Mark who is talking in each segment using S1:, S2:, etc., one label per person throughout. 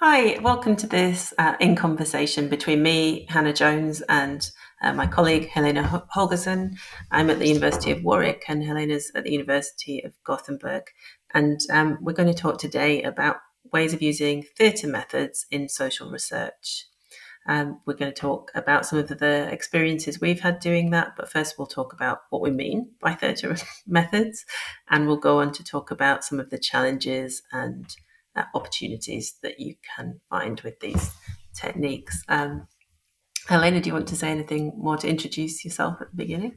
S1: Hi, welcome to this uh, in conversation between me, Hannah Jones, and uh, my colleague Helena Holgersson. I'm at the University of Warwick, and Helena's at the University of Gothenburg. And um, we're going to talk today about ways of using theatre methods in social research. Um, we're going to talk about some of the experiences we've had doing that, but first we'll talk about what we mean by theatre methods, and we'll go on to talk about some of the challenges and uh, opportunities that you can find with these techniques. Um, Helena, do you want to say anything more to introduce yourself at the beginning?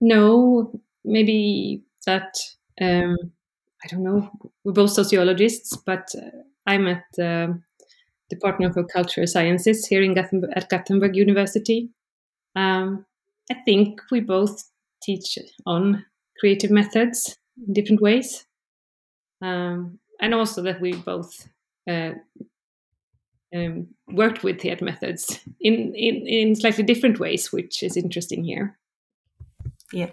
S2: No, maybe that um, I don't know. We're both sociologists, but uh, I'm at the Department of Cultural Sciences here in Gothenburg, at Gothenburg University. Um, I think we both teach on creative methods in different ways. Um, and also that we both uh, um, worked with theatre methods in, in, in slightly different ways, which is interesting here.
S1: Yeah.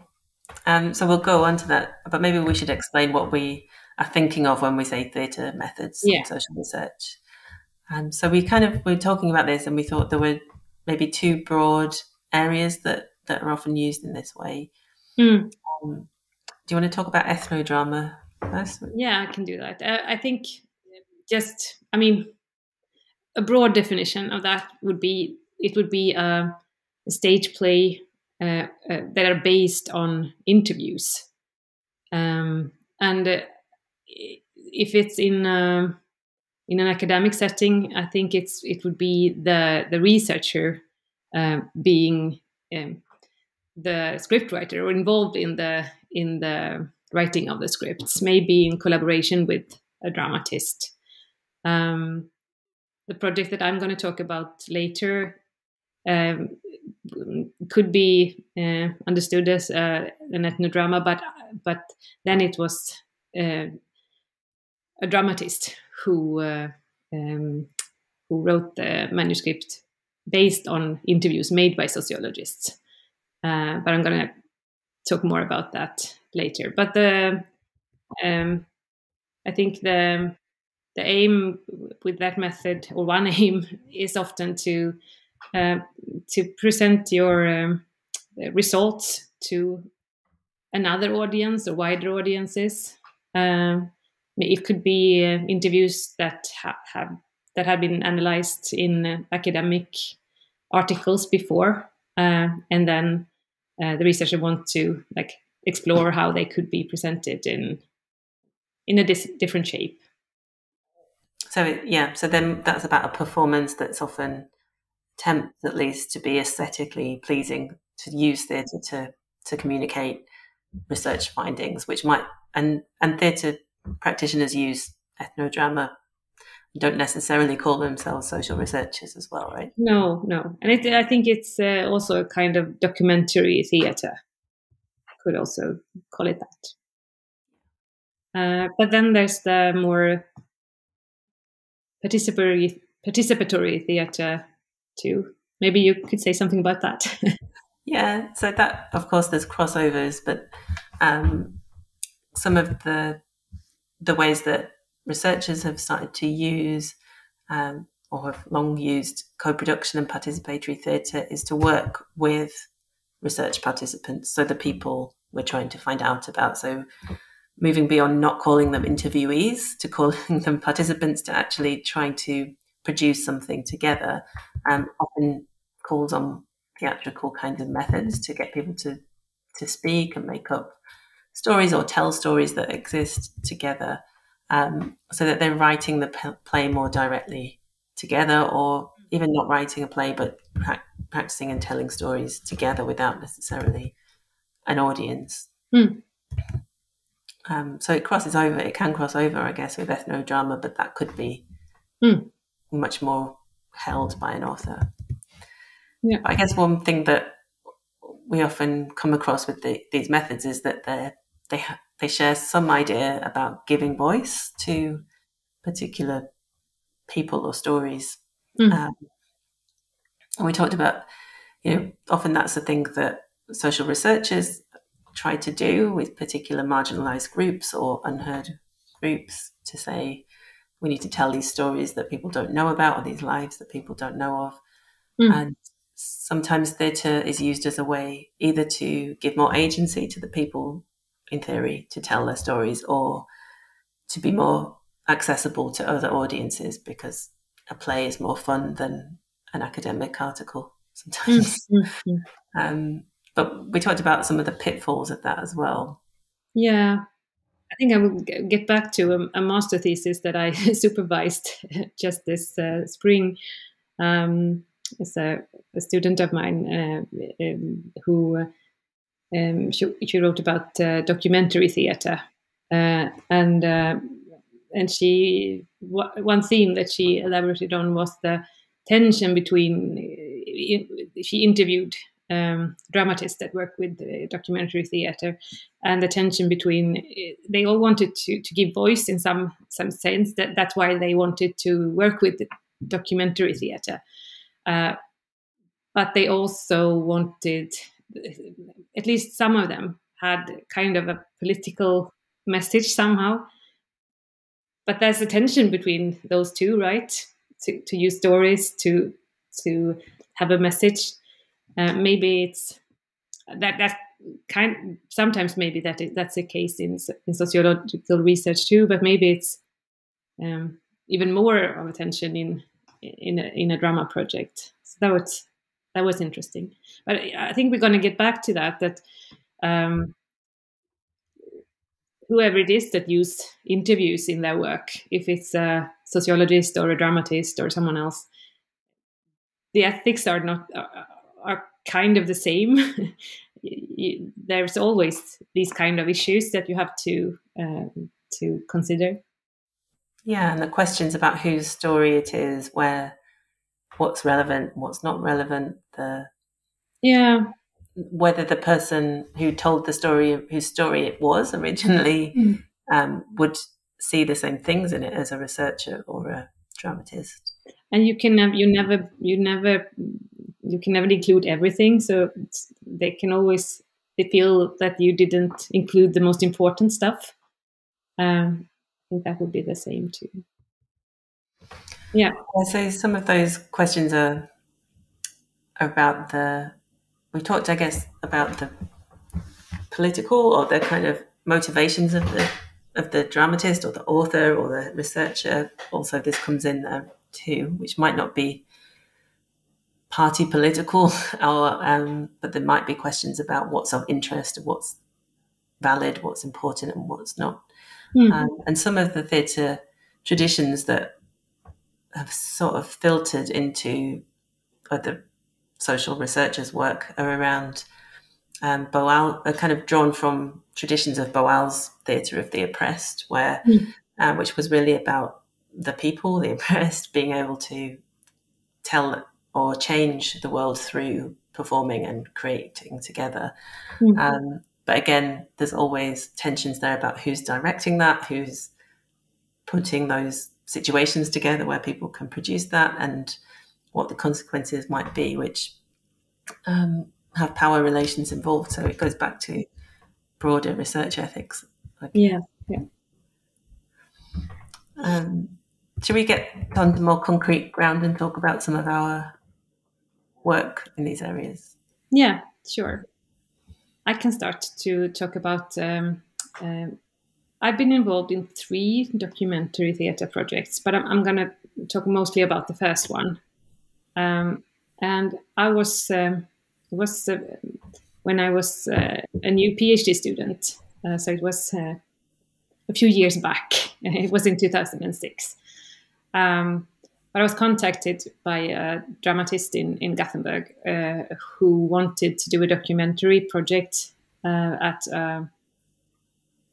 S1: Um, so we'll go on to that, but maybe we should explain what we are thinking of when we say theatre methods yeah. in social research. Um, so we kind of we're talking about this, and we thought there were maybe two broad areas that that are often used in this way. Mm. Um, do you want to talk about ethnodrama
S2: yeah, I can do that. Uh, I think just, I mean, a broad definition of that would be it would be a, a stage play uh, uh, that are based on interviews, um, and uh, if it's in um, in an academic setting, I think it's it would be the the researcher uh, being um, the scriptwriter or involved in the in the writing of the scripts, maybe in collaboration with a dramatist. Um, the project that I'm going to talk about later um, could be uh, understood as uh, an ethnodrama, but but then it was uh, a dramatist who uh, um, who wrote the manuscript based on interviews made by sociologists. Uh, but I'm going to talk more about that later. But the um, I think the the aim with that method, or one aim, is often to uh, to present your um, results to another audience or wider audiences. Um, it could be uh, interviews that ha- have that have been analyzed in uh, academic articles before, uh, and then uh, the researcher wants to like explore how they could be presented in in a dis- different shape.
S1: So yeah, so then that's about a performance that's often attempts at least to be aesthetically pleasing to use theatre to to communicate research findings, which might and and theatre practitioners use ethnodrama don't necessarily call themselves social researchers as well, right?
S2: No, no, and it, I think it's uh, also a kind of documentary theatre could also call it that. Uh, but then there's the more participatory participatory theatre too. Maybe you could say something about that.
S1: yeah, so that of course there's crossovers, but um, some of the the ways that researchers have started to use um, or have long used co-production and participatory theatre is to work with research participants, so the people we're trying to find out about. So moving beyond not calling them interviewees to calling them participants to actually trying to produce something together um, often calls on theatrical kinds of methods to get people to to speak and make up stories or tell stories that exist together um, so that they're writing the p- play more directly together or even not writing a play but practicing and telling stories together without necessarily an audience. Mm. Um, so it crosses over. It can cross over, I guess, with ethnodrama, but that could be mm. much more held by an author. Yeah. I guess one thing that we often come across with the, these methods is that they they they share some idea about giving voice to particular people or stories. Mm. Um, and we talked about, you know, often that's the thing that social researchers try to do with particular marginalized groups or unheard groups to say, we need to tell these stories that people don't know about or these lives that people don't know of.
S2: Mm.
S1: And sometimes theatre is used as a way either to give more agency to the people in theory to tell their stories or to be more accessible to other audiences because a play is more fun than an academic article sometimes.
S2: Mm-hmm.
S1: Um, but we talked about some of the pitfalls of that as well.
S2: Yeah. I think I will get back to a, a master thesis that I supervised just this uh, spring. Um, as a, a, student of mine uh, um, who um, she, she, wrote about uh, documentary theatre, uh, and uh, and she one theme that she elaborated on was the tension between. she interviewed um, dramatists that work with documentary theater and the tension between they all wanted to, to give voice in some some sense that that's why they wanted to work with documentary theater uh, but they also wanted at least some of them had kind of a political message somehow but there's a tension between those two right to, to use stories to to have a message uh, maybe it's that that kind. Sometimes maybe that is, that's the case in in sociological research too. But maybe it's um, even more of attention in in a, in a drama project. So that was that was interesting. But I think we're going to get back to that. That um, whoever it is that use interviews in their work, if it's a sociologist or a dramatist or someone else, the ethics are not are kind of the same. There's always these kind of issues that you have to um, to consider.
S1: Yeah, and the questions about whose story it is, where, what's relevant, what's not relevant, the
S2: yeah,
S1: whether the person who told the story, whose story it was originally, mm. um, would see the same things in it as a researcher or a dramatist.
S2: And you can you never you never you can never include everything so they can always they feel that you didn't include the most important stuff. Um, i think that would be the same too. Yeah
S1: so some of those questions are about the we talked i guess about the political or the kind of motivations of the of the dramatist or the author or the researcher also this comes in there too which might not be party political, or, um, but there might be questions about what's of interest, what's valid, what's important, and what's not. Mm-hmm. Um, and some of the theatre traditions that have sort of filtered into other social researchers' work are around um, Boal, are kind of drawn from traditions of Boal's theatre of the oppressed, where mm-hmm. uh, which was really about the people, the oppressed, being able to tell or change the world through performing and creating together. Mm-hmm. Um, but again, there's always tensions there about who's directing that, who's putting those situations together where people can produce that, and what the consequences might be, which um, have power relations involved. So it goes back to broader research ethics.
S2: Yeah, yeah.
S1: Um, should we get on to more concrete ground and talk about some of our work in these areas?
S2: Yeah, sure. I can start to talk about. Um, uh, I've been involved in three documentary theatre projects, but I'm, I'm going to talk mostly about the first one. Um, and I was um, was uh, when I was uh, a new PhD student, uh, so it was uh, a few years back. It was in 2006. Um, but I was contacted by a dramatist in, in Gothenburg uh, who wanted to do a documentary project uh, at a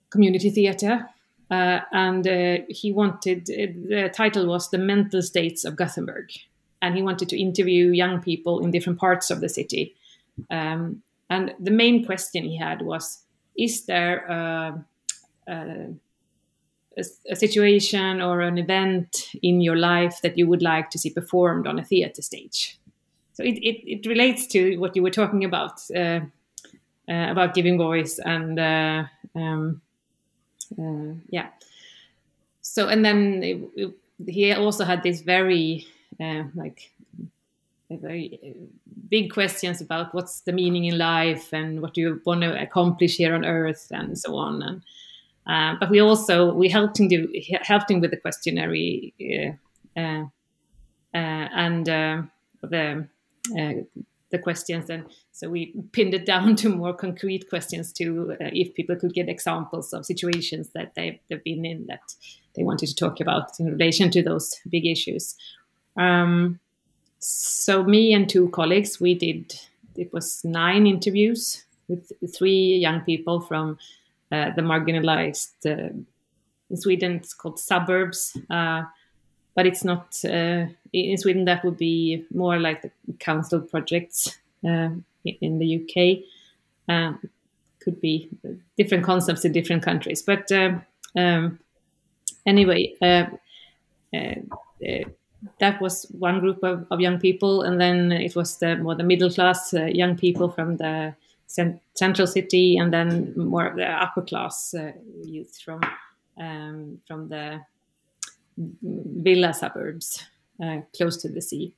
S2: community theatre. Uh, and he wanted, the title was The Mental States of Gothenburg. And he wanted to interview young people in different parts of the city. Um, and the main question he had was Is there a, a a, situation or an event in your life that you would like to see performed on a theater stage. So it, it, it relates to what you were talking about uh, uh, about giving voice and uh, um, uh, yeah. So and then it, he also had this very uh, like very uh, big questions about what's the meaning in life and what do you want to accomplish here on earth and so on. And uh, but we also we helped him do, helped him with the questionnaire uh, uh, uh and the the questions. And so we pinned it down to more concrete questions to if people could get examples of situations that they've, they've been in that they wanted to talk about in relation to those big issues. Um, so me and two colleagues, we did it was nine interviews with three young people from uh, the marginalized uh, in Sweden. It's called suburbs, uh, but it's not uh, in Sweden. That would be more like the council projects uh, in the UK. Um, could be different concepts in different countries, but um, um anyway uh, that was one group of, of young people, and then it was the more the middle class uh, young people from the cent- central city, and then more of the upper class uh, youth from um, from the villa suburbs uh, close to the sea.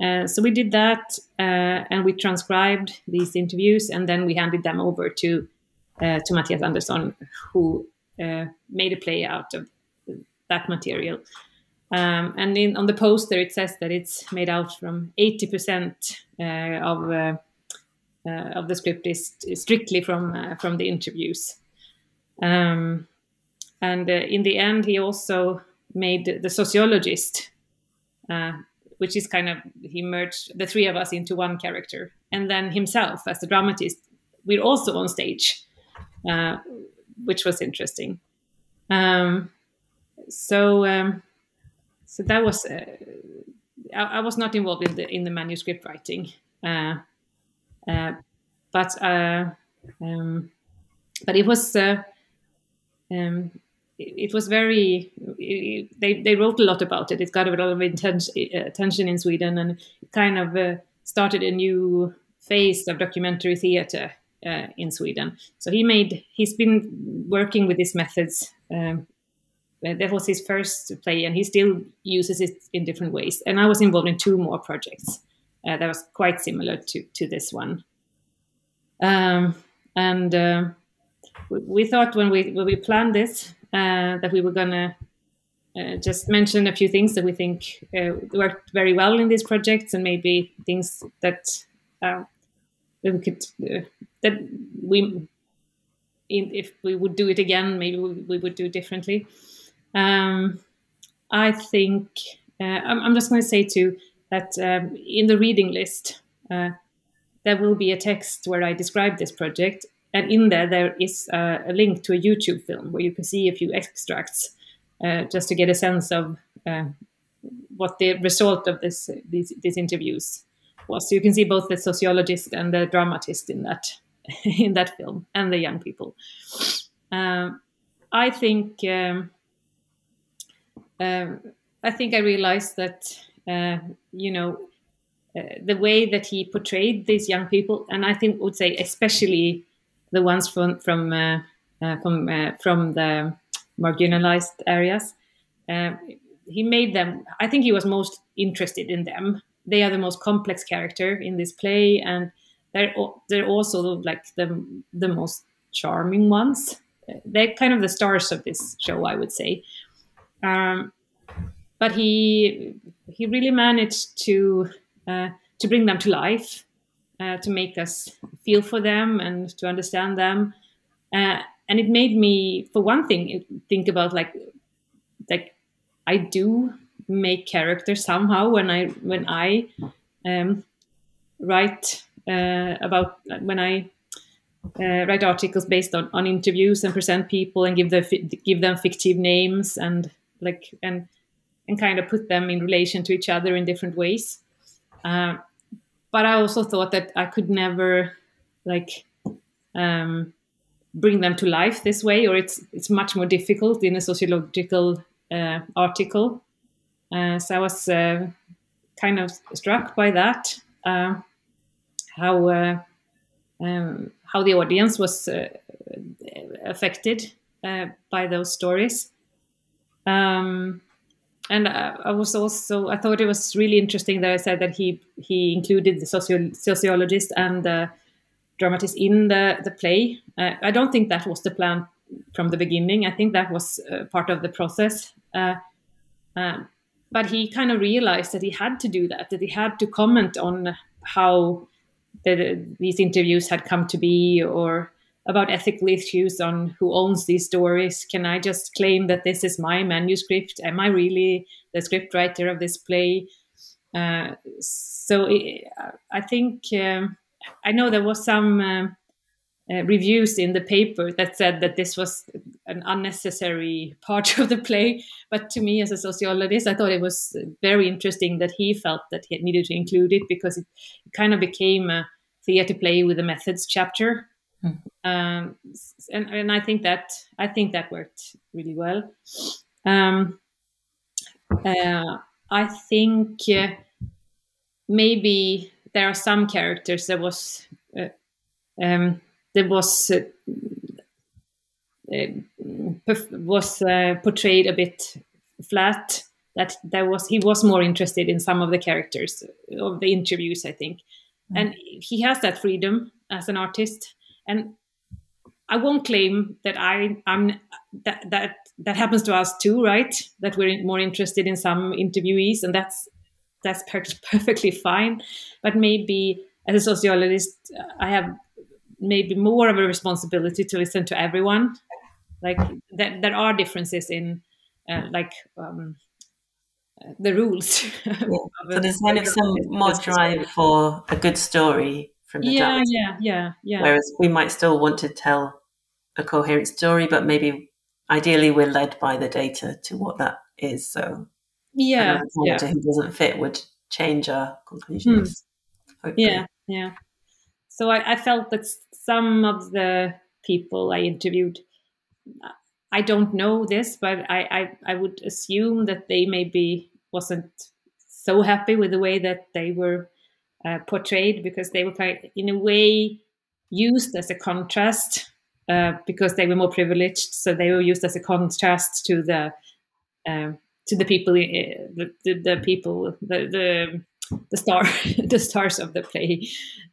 S2: Uh, so we did that, uh, and we transcribed these interviews, and then we handed them over to uh, to Mattias Andersson, who made a play out of that material. Um, and in, on the poster, it says that it's made out from 80% uh, of uh, uh, of the script is strictly from uh, from the interviews. Um, and uh, in the end, he also made the sociologist, uh, which is kind of he merged the three of us into one character, and then himself as the dramatist. We're also on stage, which was interesting. Um, so. So that was uh, I, I, was not involved in the in the manuscript writing, uh, uh, but uh, um, but it was uh, um, it, was very it, they they wrote a lot about it. It got a lot of intention, attention in Sweden, and kind of started a new phase of documentary theater uh, in Sweden. So he made he's been working with these methods um, uh, that was his first play, and he still uses it in different ways. And I was involved in two more projects uh, that was quite similar to to this one. Um, and uh, we, we, thought when we when we planned this uh, that we were gonna uh, just mention a few things that we think uh, worked very well in these projects, and maybe things that that we could that we in, if we would do it again, maybe we, we would do differently. Um, I think uh, I'm, I'm, just going to say too that um, in the reading list uh, there will be a text where I describe this project, and in there there is uh, a link to a YouTube film where you can see a few extracts uh, just to get a sense of uh, what the result of this these, these interviews was. So you can see both the sociologist and the dramatist in that in that film, and the young people. Um, I think. Um, um, I think I realized that uh, you know uh, the way that he portrayed these young people, and I think would say especially the ones from from uh, uh from uh, from the marginalized areas. Um, he made them. I think he was most interested in them. They are the most complex character in this play, and they're they're also like the the most charming ones. They're kind of the stars of this show, I would say. Um, but he he really managed to uh, to bring them to life, uh, to make us feel for them and to understand them. Uh, and it made me, for one thing, think about like like I do make characters somehow when I when I um, write uh, about when I uh, write articles based on, on interviews and present people and give the give them fictive names and like and and kind of put them in relation to each other in different ways. Uh, but I also thought that I could never like um, bring them to life this way, or it's it's much more difficult in a sociological uh, article. Uh, so I was uh, kind of struck by that uh, how uh, um, how the audience was affected by those stories. Um, and uh, I was also I thought it was really interesting that I said that he he included the socio- sociologist and the dramatist in the the play. Uh, I don't think that was the plan from the beginning. I think that was uh, part of the process. Uh, um, but he kind of realized that he had to do that, that he had to comment on how the, these interviews had come to be or about ethical issues on who owns these stories. Can I just claim that this is my manuscript? Am I really the scriptwriter of this play? Uh, so it, I think um, I know there was some uh, uh, reviews in the paper that said that this was an unnecessary part of the play. But to me, as a sociologist, I thought it was very interesting that he felt that he needed to include it because it, kind of became a theater play with a methods chapter. Mm. Um, and, and I think that I think that worked really well. Um, uh, I think uh, maybe there are some characters that was uh, um, there was uh, uh, was uh, portrayed a bit flat. That there was he was more interested in some of the characters of the interviews, I think, mm. and he has that freedom as an artist. And I won't claim that I I'm that that that happens to us too, right? That we're more interested in some interviewees, and that's that's per- perfectly fine. But maybe as a sociologist, I have maybe more of a responsibility to listen to everyone. Like that, there are differences in uh, like um, the rules.
S1: Yeah. so there's kind of some more drive for a good story from the
S2: yeah, yeah, yeah, yeah.
S1: Whereas we might still want to tell a coherent story, but maybe ideally we're led by the data to what that is. So
S2: yeah, yeah.
S1: who doesn't fit would change our conclusions.
S2: Hmm. Yeah, yeah. So I, I felt that some of the people I interviewed, I don't know this, but I, I, I would assume that they maybe wasn't so happy with the way that they were uh, portrayed because they were in a way used as a contrast uh, because they were more privileged. So they were used as a contrast to the uh, to the people, uh, the, the, the, people, the the the star, the stars of the play.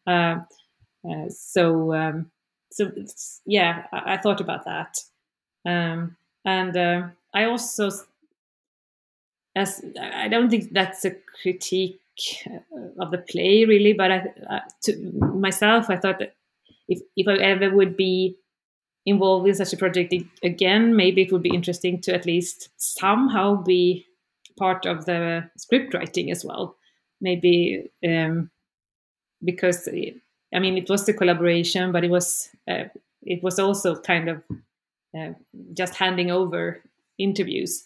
S2: Uh, so um, so yeah, I, I, thought about that, um, and I also as I don't think that's a critique of the play really, but I, uh, to myself I thought that if if I ever would be involved in such a project again, maybe it would be interesting to at least somehow be part of the script writing as well. Maybe um, because I mean, it was the collaboration, but it was uh, it was also kind of uh, just handing over interviews.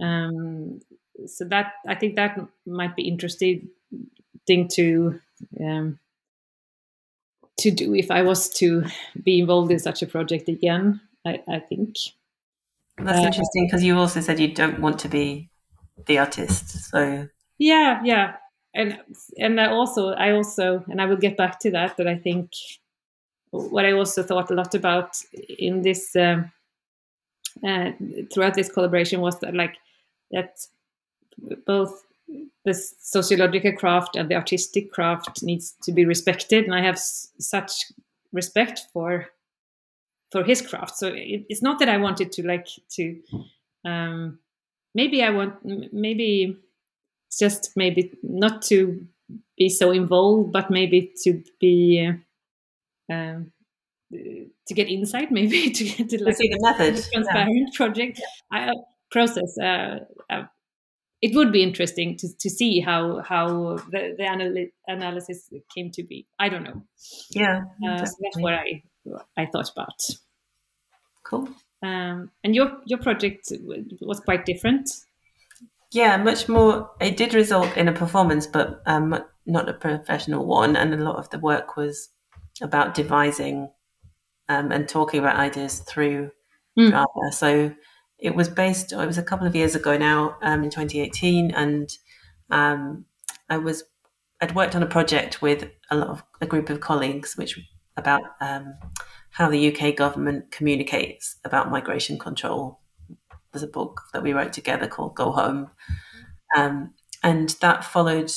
S2: Um, so that I think that might be interesting thing to um, to do if I was to be involved in such a project again. I, I think
S1: that's uh, interesting because you also said you don't want to be the artist. So
S2: yeah, yeah, and and I also I also and I will get back to that. But I think what I also thought a lot about in this uh, uh, throughout this collaboration was that like that both the sociological craft and the artistic craft needs to be respected, and I have s- such respect for for his craft. So it, it's not that I wanted to like to um, maybe I want maybe it's just maybe not to be so involved, but maybe to be uh, um, to get insight, maybe to get to
S1: like see the method
S2: transparent yeah. project yeah. Uh, process. Uh, uh, it would be interesting to, to see how how the, the anal- analysis came to be. I don't know.
S1: Yeah,
S2: uh, that's what I I thought about.
S1: Cool.
S2: Um, and your your project was quite different.
S1: Yeah, much more. It did result in a performance, but um, not a professional one. And a lot of the work was about devising um, and talking about ideas through mm. drama. So it was based. It was a couple of years ago now, um, in 2018, and um, I was I'd worked on a project with a lot of a group of colleagues, which about um, how the UK government communicates about migration control There's a book that we wrote together called Go Home. Um, and that followed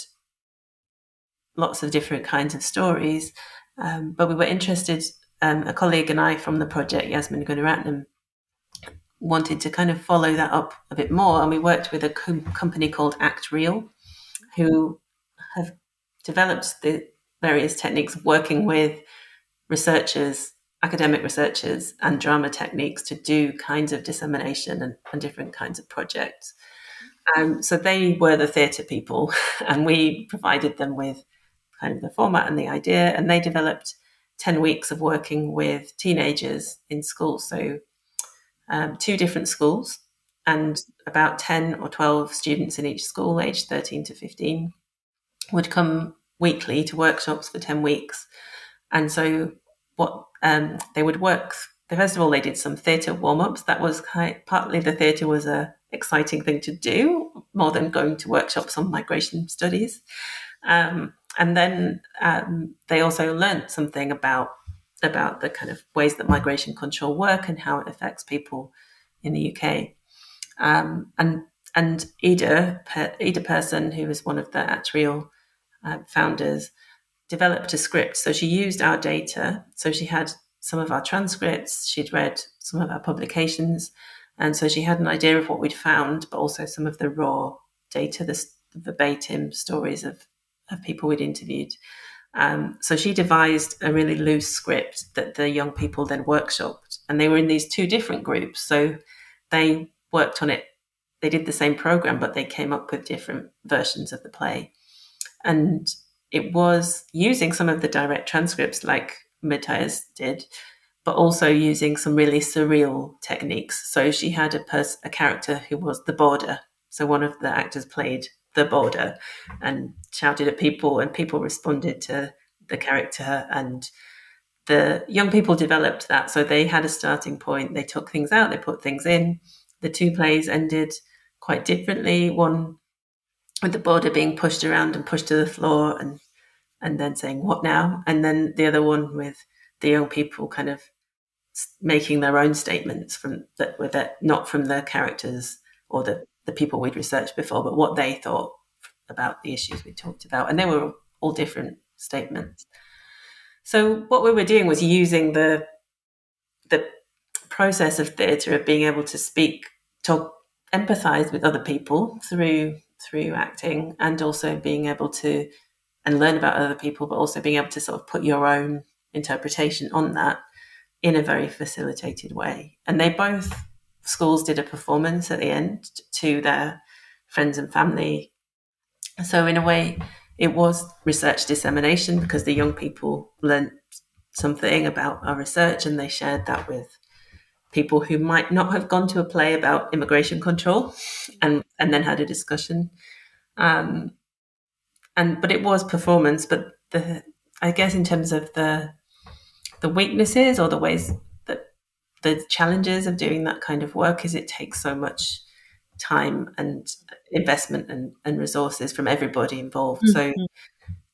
S1: lots of different kinds of stories. Um, but we were interested, um, a colleague and I from the project, Yasmin Gunaratnam, wanted to kind of follow that up a bit more. And we worked with a com- company called Act Real, who have developed the various techniques of working with researchers, academic researchers, and drama techniques to do kinds of dissemination and, and different kinds of projects. Um, so they were the theatre people, and we provided them with kind of the format and the idea, and they developed 10 weeks of working with teenagers in schools. So, um, two different schools, and about 10 or 12 students in each school, aged 13 to 15, would come weekly to workshops for 10 weeks. And so, what um, they would work, first of all, they did some theatre warm ups. That was quite, partly the theatre was a exciting thing to do more than going to workshops on migration studies. Um, and then um, they also learned something about about the kind of ways that migration control work and how it affects people in the UK. Um, and and Ida Ida Person, who was one of the Act Real uh, founders, developed a script. So she used our data. So she had some of our transcripts. She'd read some of our publications, and so she had an idea of what we'd found, but also some of the raw data, the, the verbatim stories of of people we'd interviewed. Um, so she devised a really loose script that the young people then workshopped, and they were in these two different groups. So they worked on it. They did the same program, but they came up with different versions of the play. And it was using some of the direct transcripts, like Mattias did, but also using some really surreal techniques. So she had a, a character who was the border. So one of the actors played the border and shouted at people, and people responded to the character. And the young people developed that. So they had a starting point. They took things out, they put things in. The two plays ended quite differently. One with the border being pushed around and pushed to the floor and and then saying what now and then the other one with the young people kind of making their own statements from that were that not from the characters or the the people we'd researched before, but what they thought about the issues we talked about. And they were all different statements. So what we were doing was using the the process of theatre of being able to speak, talk, empathize with other people through through acting, and also being able to and learn about other people, but also being able to sort of put your own interpretation on that in a very facilitated way. And they both schools did a performance at the end to their friends and family. So, in a way, it was research dissemination because the young people learnt something about our research and they shared that with people who might not have gone to a play about immigration control and, and then had a discussion. Um, and but it was performance, but the I guess in terms of the the weaknesses or the ways the challenges of doing that kind of work is it takes so much time and investment and, and resources from everybody involved. Mm-hmm. So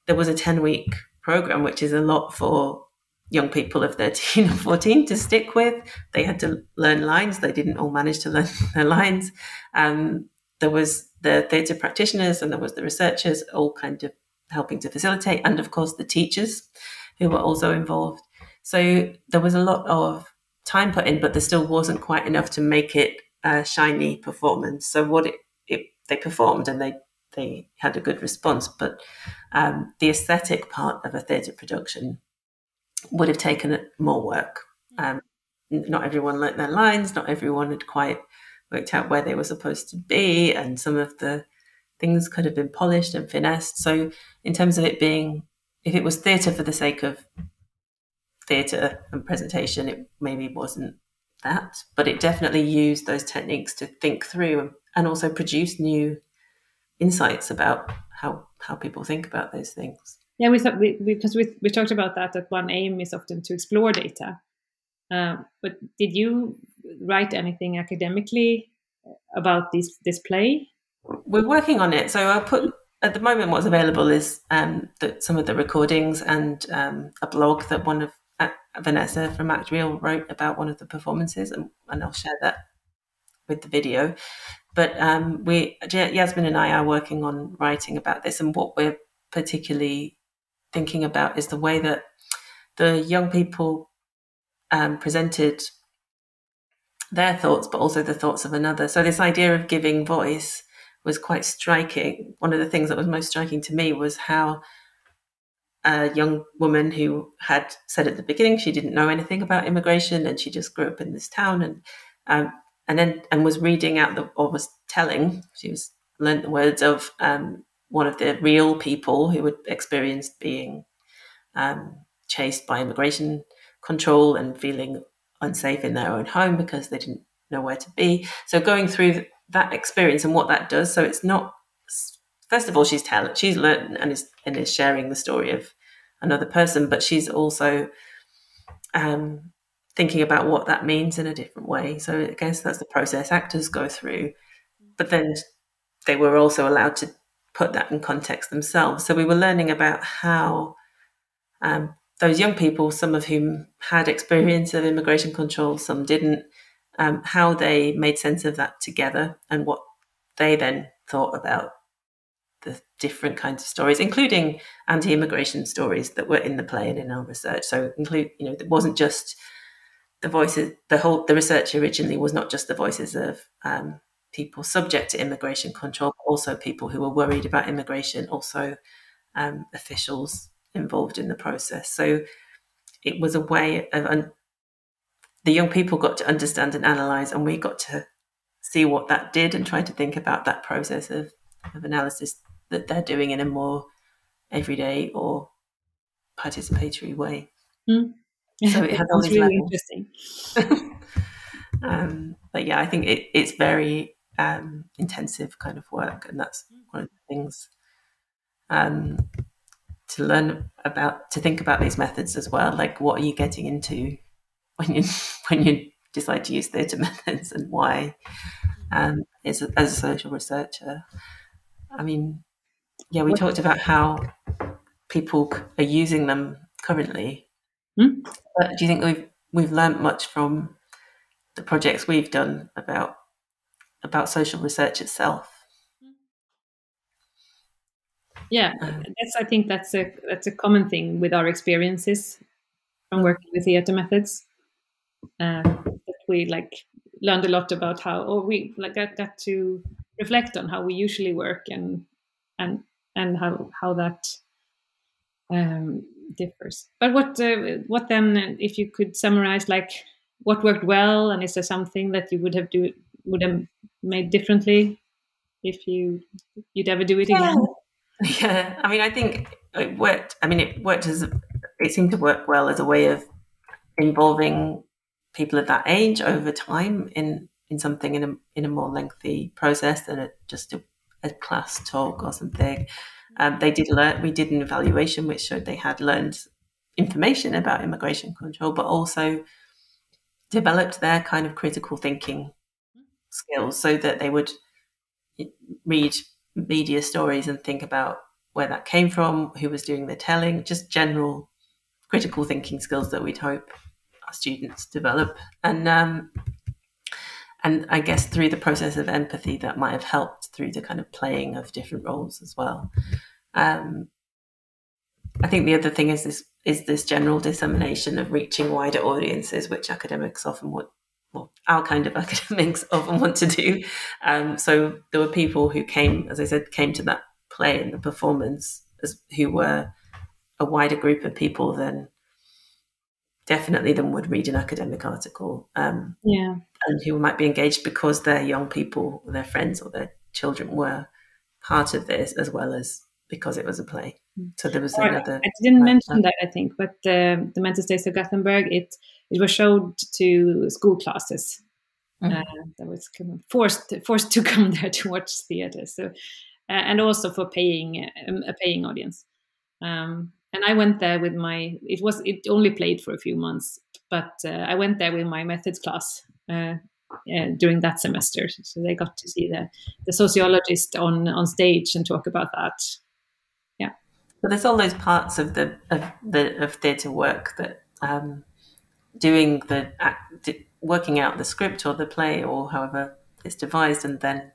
S1: there was a 10 week program, which is a lot for young people of 13 or 14 to stick with. They had to learn lines. They didn't all manage to learn their lines. Um, there was the theatre practitioners and there was the researchers all kind of helping to facilitate. And of course, the teachers who were also involved. So there was a lot of time put in, but there still wasn't quite enough to make it a shiny performance. So what it, it they performed and they they had a good response, but um, the aesthetic part of a theatre production would have taken more work. Um, not everyone learnt their lines. Not everyone had quite worked out where they were supposed to be, and some of the things could have been polished and finessed. So, in terms of it being, if it was theatre for the sake of theatre and presentation, it maybe wasn't that, but it definitely used those techniques to think through and also produce new insights about how how people think about those things.
S2: Yeah, we thought we, because we we talked about that that one aim is often to explore data. Uh, but did you write anything academically about this this play?
S1: We're working on it, so I'll put at the moment what's available is um, the, some of the recordings and um, a blog that one of Vanessa from Act Real wrote about one of the performances, and, and I'll share that with the video. But um, we, Yasmin and I, are working on writing about this, and what we're particularly thinking about is the way that the young people um, presented their thoughts, but also the thoughts of another. So this idea of giving voice was quite striking. One of the things that was most striking to me was how a young woman who had said at the beginning she didn't know anything about immigration and she just grew up in this town and um, and then and was reading out the or was telling she was learned the words of um, one of the real people who had experienced being um, chased by immigration control and feeling unsafe in their own home because they didn't know where to be. So going through that experience and what that does. So it's not first of all she's telling she's learned and is and is sharing the story of another person, but she's also um, thinking about what that means in a different way. So I guess that's the process actors go through. But then they were also allowed to put that in context themselves. So we were learning about how um, those young people, some of whom had experience of immigration control, some didn't, um, how they made sense of that together and what they then thought about the different kinds of stories, including anti-immigration stories that were in the play and in our research. So include, you know, it wasn't just the voices. The whole the research originally was not just the voices of um, people subject to immigration control, but also people who were worried about immigration, also um, officials involved in the process. So it was a way of un- the young people got to understand and analyze, and we got to see what that did and try to think about that process of, of analysis that they're doing in a more everyday or participatory way.
S2: Mm.
S1: So it has all these really interesting. um, but yeah, I think it, it's very um, intensive kind of work, and that's one of the things um, to learn about, to think about these methods as well. Like, what are you getting into when you when you decide to use theatre methods, and why? Um, as a, as a social researcher, I mean, yeah, we talked about how people are using them currently. Hmm? But do you think we've we've learned much from the projects we've done about about social research itself?
S2: Yeah, um, that's I think that's a that's a common thing with our experiences from working with theater methods. Uh, that we like learned a lot about how, or we like got, got to reflect on how we usually work and and and how how that um, differs. But what uh, what then, if you could summarize, like what worked well, and is there something that you would have do would have made differently if you you'd ever do it
S1: yeah.
S2: again?
S1: Yeah, I mean, I think it worked. I mean, it worked as it seemed to work well as a way of involving people of that age over time in in something in a in a more lengthy process than a, just a, a class talk or something. Um, they did learn. We did an evaluation which showed they had learned information about immigration control, but also developed their kind of critical thinking skills so that they would read media stories and think about where that came from, who was doing the telling, just general critical thinking skills that we'd hope our students develop. And um, and I guess through the process of empathy, that might have helped through the kind of playing of different roles as well. Um, I think the other thing is this is this general dissemination of reaching wider audiences, which academics often want, well, our kind of academics often want to do. Um, so there were people who came, as I said, came to that play and the performance as, who were a wider group of people than definitely than would read an academic article. Um,
S2: yeah
S1: and who might be engaged because their young people, their friends, or their children were part of this, as well as because it was a play. Mm. So there was another.
S2: I didn't mention that, I think, but the the Mental States of Gothenburg it it was showed to school classes. Mm-hmm. Uh, that was kind of forced forced to come there to watch theater. So, uh, and also for paying um, a paying audience. Um, and I went there with my. It was it only played for a few months, but uh, I went there with my methods class uh, during that semester. So they got to see the, the sociologist on, on stage and talk about that. Yeah.
S1: So there's all those parts of the of the of theatre work that um, doing the working out the script or the play or however it's devised and then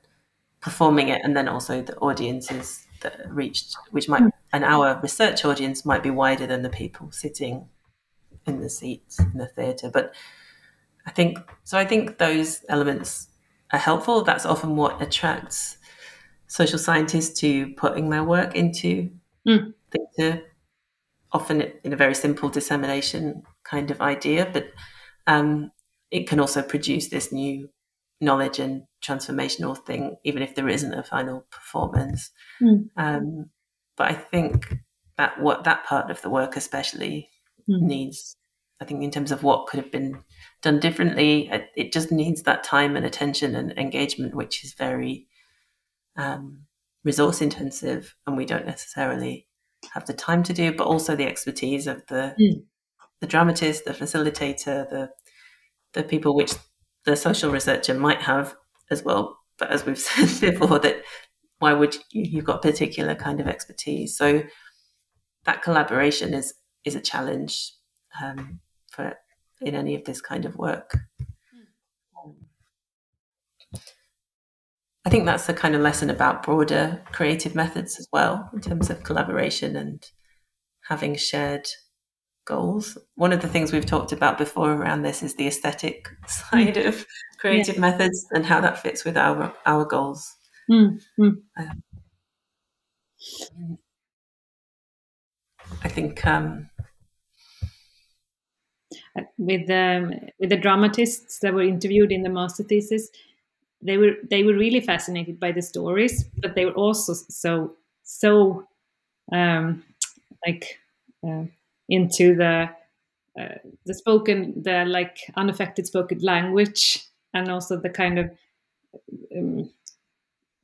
S1: performing it, and then also the audiences that reached, which might and our research audience might be wider than the people sitting in the seats in the theatre. But I think so. I think those elements are helpful. That's often what attracts social scientists to putting their work into
S2: Mm.
S1: theatre, often in a very simple dissemination kind of idea, but um, it can also produce this new knowledge and transformational thing, even if there isn't a final performance.
S2: Mm.
S1: Um, but I think that what that part of the work especially
S2: Mm.
S1: needs, I think, in terms of what could have been done differently, it, just needs that time and attention and engagement, which is very um, resource intensive, and we don't necessarily have the time to do, but also the expertise of the
S2: Mm.
S1: the dramatist, the facilitator, the the people which the social researcher might have as well. But as we've said before, that why would you, you've got particular kind of expertise? So that collaboration is is a challenge um, for in any of this kind of work. I think that's the kind of lesson about broader creative methods as well, in terms of collaboration and having shared goals. One of the things we've talked about before around this is the aesthetic side of creative methods and how that fits with our our goals.
S2: Mm. Mm.
S1: Um, I think um,
S2: with the with the dramatists that were interviewed in the master thesis, they were they were really fascinated by the stories, but they were also so so um, like uh, into the uh, the spoken the like unaffected spoken language and also the kind of um,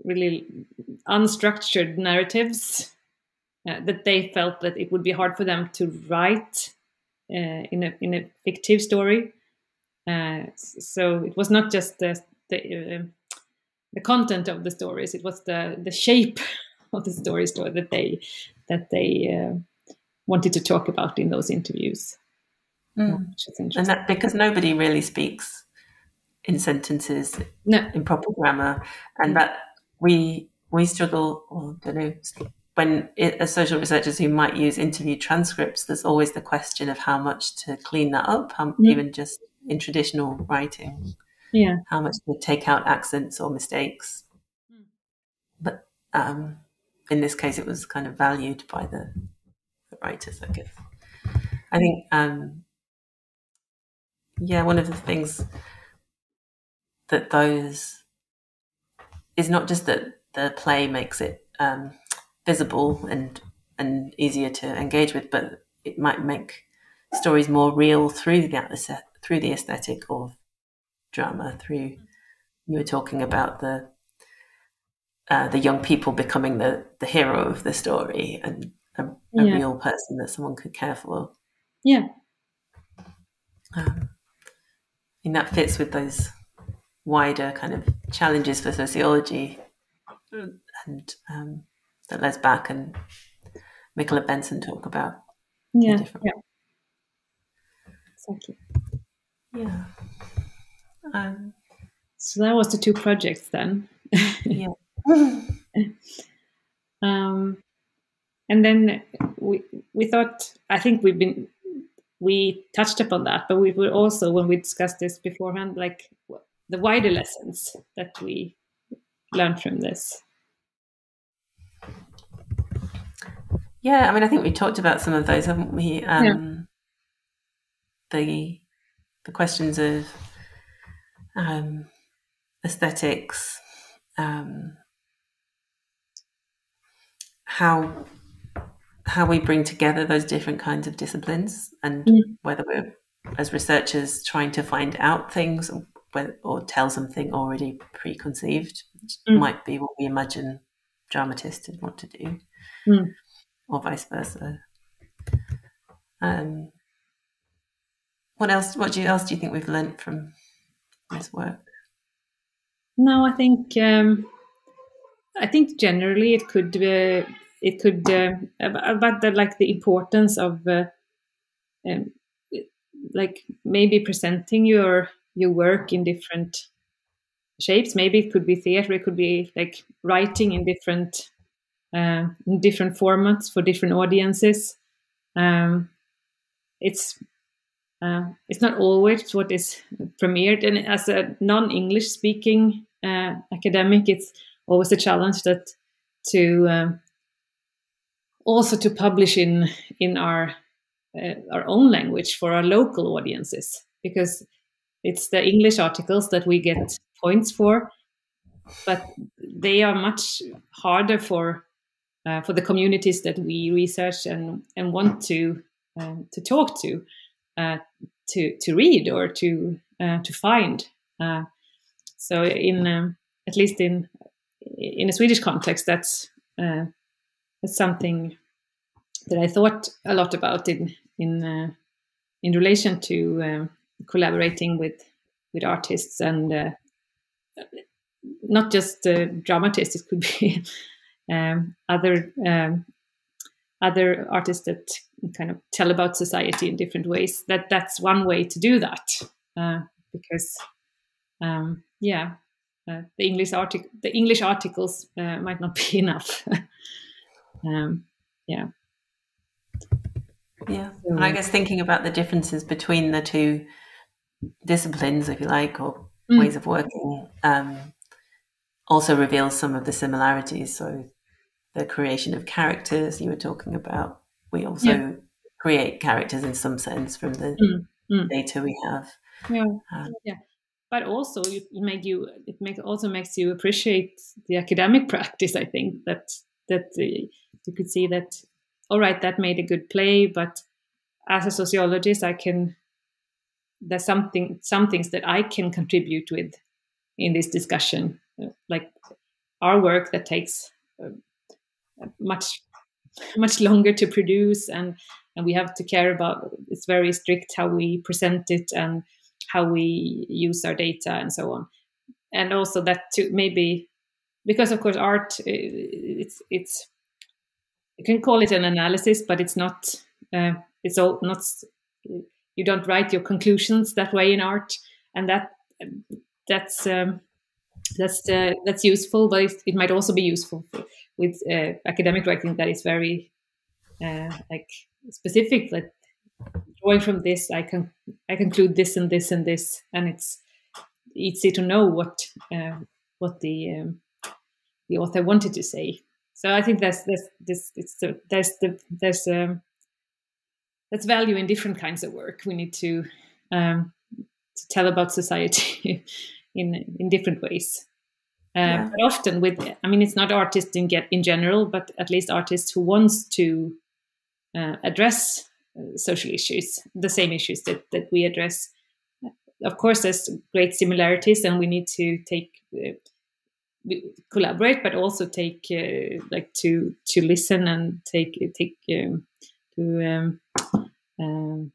S2: really unstructured narratives uh, that they felt that it would be hard for them to write uh, in a in a fictive story. Uh, so it was not just the the, uh, the content of the stories; it was the the shape of the stories that they that they uh, wanted to talk about in those interviews.
S1: mm. and that because nobody really speaks in sentences
S2: no.
S1: in proper grammar, and that we we struggle. Or I don't know when it, as social researchers who might use interview transcripts, there's always the question of how much to clean that up, how,
S2: Yeah.
S1: even just in traditional writing,
S2: Yeah.
S1: how much to take out accents or mistakes.
S2: Mm.
S1: But um, in this case, it was kind of valued by the, the writers, I guess. I think, um, yeah, one of the things that those is not just that the play makes it um, visible and and easier to engage with, but it might make stories more real through the through the aesthetic of drama. Through you were talking about the uh, the young people becoming the the hero of the story and a, a
S2: Yeah.
S1: real person that someone could care for.
S2: Yeah.
S1: Um, and that fits with those wider kind of challenges for sociology and um, that Les Back and Michaela Benson talk about.
S2: Yeah.
S1: different-
S2: Yeah. Exactly.
S1: Yeah. Um,
S2: So that was the two projects then.
S1: yeah.
S2: Um, and then we we thought I think we've been we touched upon that, but we were also when we discussed this beforehand, like the wider lessons that we learned from this.
S1: Yeah, I mean, I think we talked about some of those, haven't we? Um, The the questions of um, aesthetics, um, how how we bring together those different kinds of disciplines, and
S2: Mm.
S1: whether we're as researchers trying to find out things or, or tell something already preconceived, which
S2: Mm.
S1: might be what we imagine dramatists would want to do
S2: Mm.
S1: Or vice versa. Um, what else? What do you, else do you think we've learnt from this work?
S2: No, I think um, I think generally it could uh, it could uh, about the like the importance of uh, um, like maybe presenting your your work in different shapes. Maybe it could be theater. It could be like writing in different uh, in different formats for different audiences. Um, it's uh, it's not always what is premiered, and as a non-English speaking uh, academic, it's always a challenge that to um, also to publish in in our uh, our own language for our local audiences because it's the English articles that we get points for, but they are much harder for uh, for the communities that we research and and want to uh, to talk to, uh, to to read or to uh, to find. Uh, so in um, at least in in a Swedish context, that's uh, that's something that I thought a lot about in in in relation to um, collaborating with with artists and not just dramatists. It could be um, other um, other artists that kind of tell about society in different ways. That that's one way to do that uh, because um, yeah, uh, the English artic- the English articles uh, might not be enough. um, yeah.
S1: Yeah, and I guess thinking about the differences between the two disciplines, if you like, or mm. ways of working, um, also reveals some of the similarities. So, the creation of characters you were talking about, we also yeah. create characters in some sense from the mm. Mm. data we have.
S2: Yeah, um, yeah. But also, it make you. It make also makes you appreciate the academic practice. I think that that uh, you could see that. All right, that made a good play, but as a sociologist, I can there's something some things that I can contribute with in this discussion, like our work that takes uh, much much longer to produce and and we have to care about it's very strict how we present it and how we use our data and so on. And also that to maybe because of course art it's it's you can call it an analysis but it's not uh, it's all not you don't write your conclusions that way in art, and that that's um, that's uh, that's useful, but it, might also be useful with uh, academic writing that is very uh, like specific. That drawing from this, I can I conclude this and this and this, and it's easy to know what uh, what the um, the author wanted to say. So I think that's that's this it's the, there's the there's um, that's value in different kinds of work. We need to um, to tell about society in in different ways. Uh, yeah. But often, with I mean, it's not artists in get in general, but at least artists who wants to uh, address uh, social issues, the same issues that that we address. Of course, there's great similarities, and we need to take uh, collaborate, but also take uh, like to to listen and take take um, to um, um,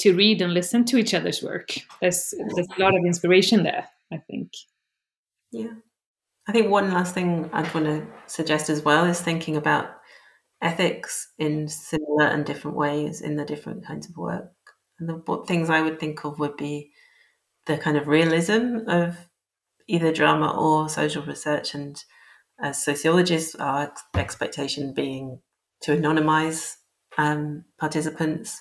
S2: to read and listen to each other's work. There's there's a lot of inspiration there. I think.
S1: Yeah, I think one last thing I'd want to suggest as well is thinking about ethics in similar and different ways in the different kinds of work. And the things I would think of would be the kind of realism of either drama or social research. And as sociologists, our expectation being to anonymize um, participants,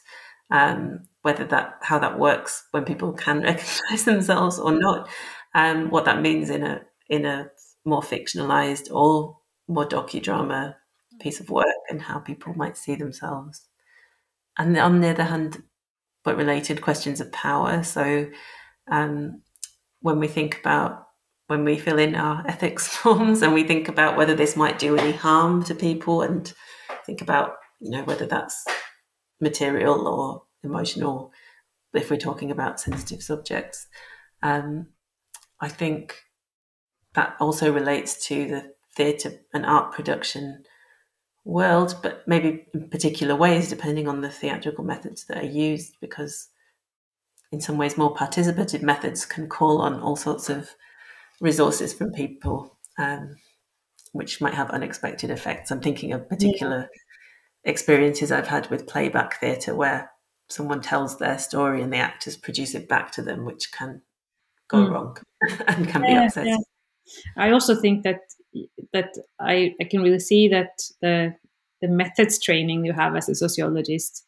S1: um, whether that how that works when people can recognize themselves or not, um, what that means in a in a more fictionalized or more docudrama piece of work, and how people might see themselves. And on the other hand, but related questions of power. So um, when we think about when we fill in our ethics forms and we think about whether this might do any harm to people and think about you know whether that's material or emotional if we're talking about sensitive subjects. Um, i think that also relates to the theatre and art production world but maybe in particular ways depending on the theatrical methods that are used because in some ways more participative methods can call on all sorts of resources from people um, which might have unexpected effects. I'm thinking of particular yeah experiences I've had with playback theatre where someone tells their story and the actors produce it back to them, which can go mm. wrong and can yeah, be upset. Yeah.
S2: I also think that that I, I can really see that the the methods training you have as a sociologist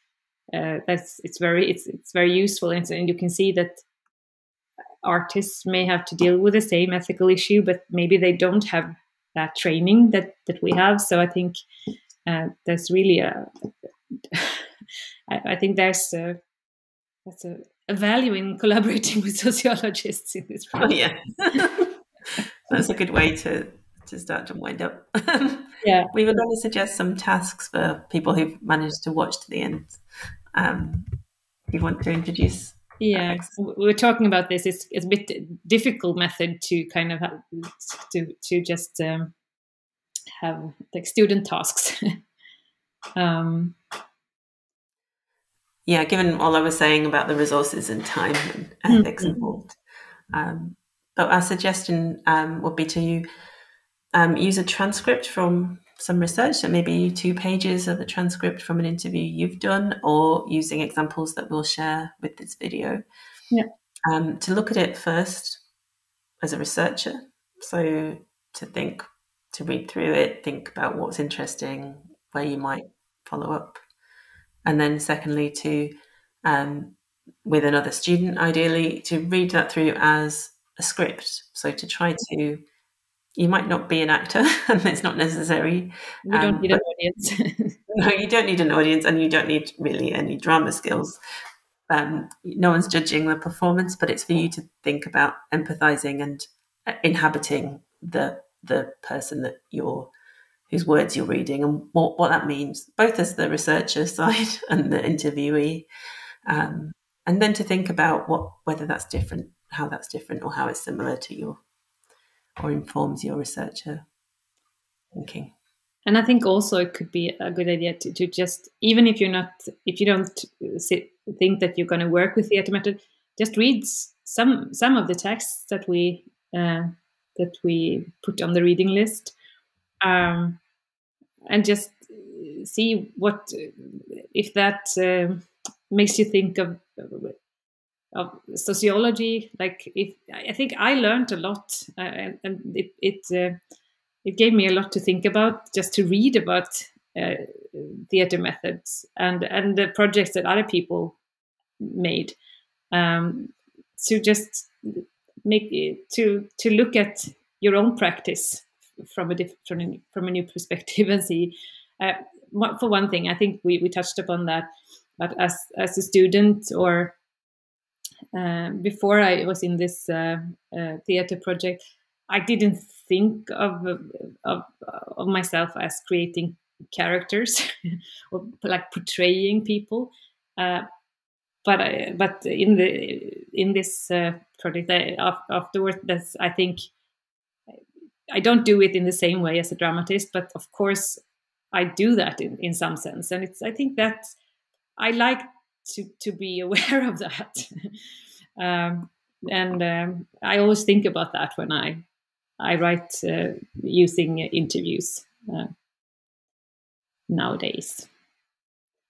S2: uh, that's it's very it's it's very useful and, and you can see that artists may have to deal with the same ethical issue but maybe they don't have that training that that we have so i think uh, there's really a I, I think there's a that's a, a value in collaborating with sociologists in this
S1: project. Oh, yeah. that's a good way to to start to wind up.
S2: yeah.
S1: We were going to suggest some tasks for people who've managed to watch to the end. Um, you want to introduce?
S2: Yeah, we were talking about this. It's, it's a bit difficult method to kind of to to just um, have like student tasks. um,
S1: yeah, given all I was saying about the resources and time and ethics mm-hmm. involved. Um, but our suggestion um, would be to you um, use a transcript from some research, so maybe two pages of a transcript from an interview you've done, or using examples that we'll share with this video.
S2: Yeah.
S1: Um, to look at it first as a researcher, so to think, to read through it, think about what's interesting, where you might follow up, and then secondly to um, with another student, ideally, to read that through as a script. So to try to you might not be an actor and it's not necessary.
S2: You don't um, need an audience.
S1: no, you don't need an audience and you don't need really any drama skills. Um, no one's judging the performance, but it's for you to think about empathizing and uh, inhabiting the the person that you're whose words you're reading and what, what that means, both as the researcher side and the interviewee. Um, and then to think about what whether that's different, how that's different or how it's similar to your or informs your researcher thinking.
S2: And I think also it could be a good idea to, to just, even if you're not, if you don't sit, think that you're going to work with theatre method, just read some some of the texts that we uh, that we put on the reading list, um, and just see what if that uh, makes you think of of sociology. Like if I think I learned a lot, uh, and, and, it it, uh, it gave me a lot to think about just to read about uh, theater methods and and the projects that other people made. Um, to just make to to look at your own practice from a different from a new perspective and see. Uh, for one thing, I think we, we touched upon that, but as as a student or uh, before I was in this uh, uh, theater project, I didn't think of of, of myself as creating characters or like portraying people. Uh, but I, but in the in this uh, project, I, afterwards, that's I think I don't do it in the same way as a dramatist, but of course I do that in, in some sense, and it's I think that I like to to be aware of that. um, and um, I always think about that when I I write uh, using interviews uh, nowadays.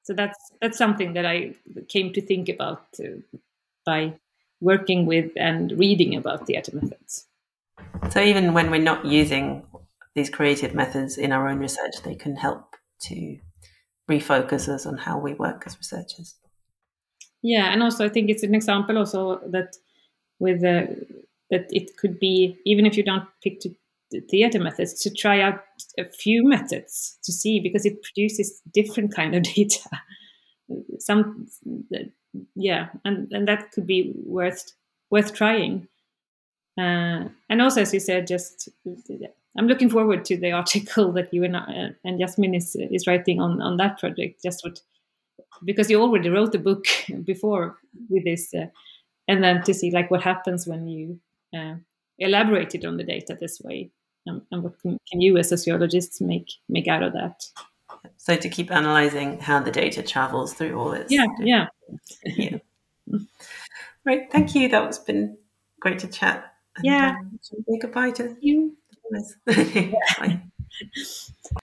S2: So that's that's something that I came to think about uh, by working with and reading about theatre methods.
S1: So even when we're not using these creative methods in our own research, they can help to refocus us on how we work as researchers.
S2: Yeah, and also I think it's an example also that with the that it could be even if you don't pick to theater methods to try out a few methods to see because it produces different kind of data. Some, yeah, and and that could be worth worth trying. Uh, and also, as you said, just I'm looking forward to the article that you and, uh, and Yasmin is is writing on on that project. Just what because you already wrote the book before with this, uh, and then to see like what happens when you uh, elaborated on the data this way, um, and what can, can you as sociologists make make out of that?
S1: So to keep analyzing how the data travels through all this.
S2: Yeah, yeah,
S1: yeah. Right. Thank you. That was been great to chat.
S2: And, yeah. Um,
S1: say goodbye to
S2: you.
S1: Bye.